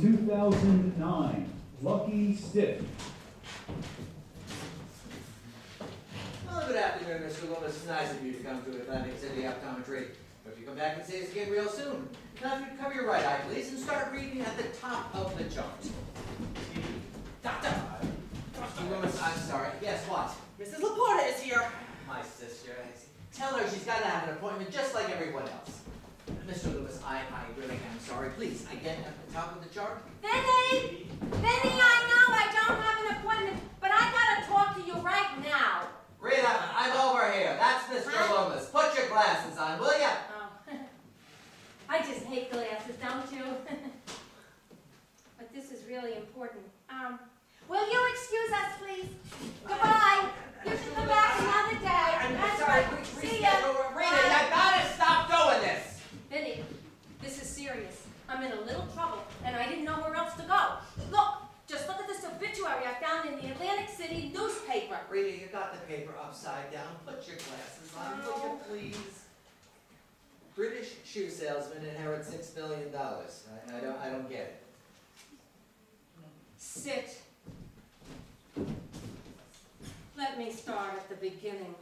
2009, Lucky Stiff. Well, good afternoon, Mr. Loomis. It's nice of you to come to Atlantic City Optometry. But if you come back and see us again real soon. Now, if you cover your right eye, please, and start reading at the top of the chart. Doctor! Mr. Loomis, I'm sorry. Yes, what? Mrs. La Porta is here. My sister. Tell her she's got to have an appointment just like everyone else. Mr. Lewis, I, I really am sorry. Please, again, at the top of the chart. Vinnie, Vinnie, I know! put your glasses on, will you please? British shoe salesman inherits six million dollars. I, I, don't, I don't get it. Sit. Let me start at the beginning.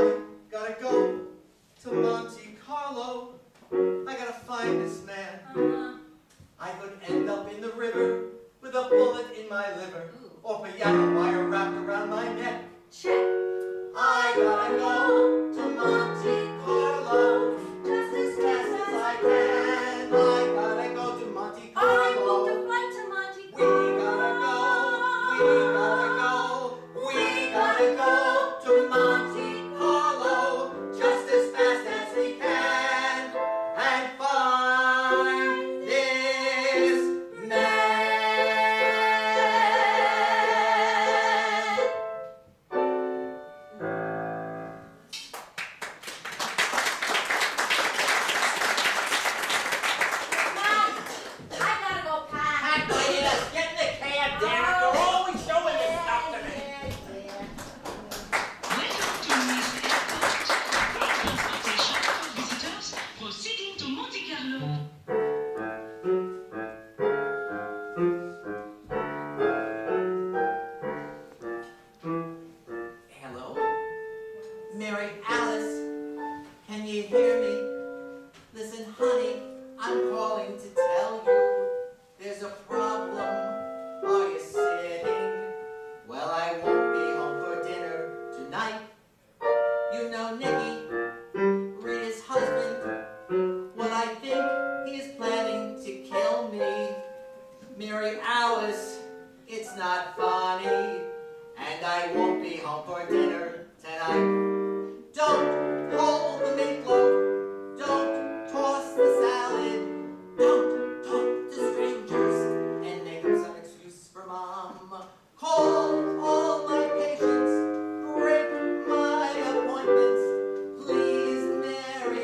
Osprey. to tell you there's a problem. Are you sitting? Well, I won't be home for dinner tonight. You know Nicky, Rita's husband. Well, I think he's planning to kill me. Mary Alice, it's not funny. And I won't be home for dinner tonight.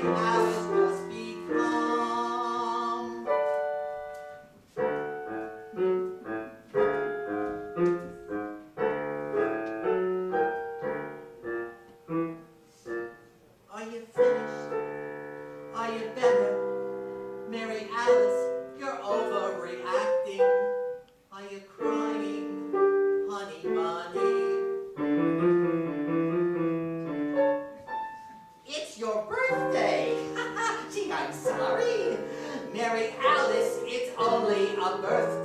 Mary Gee, I'm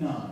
none.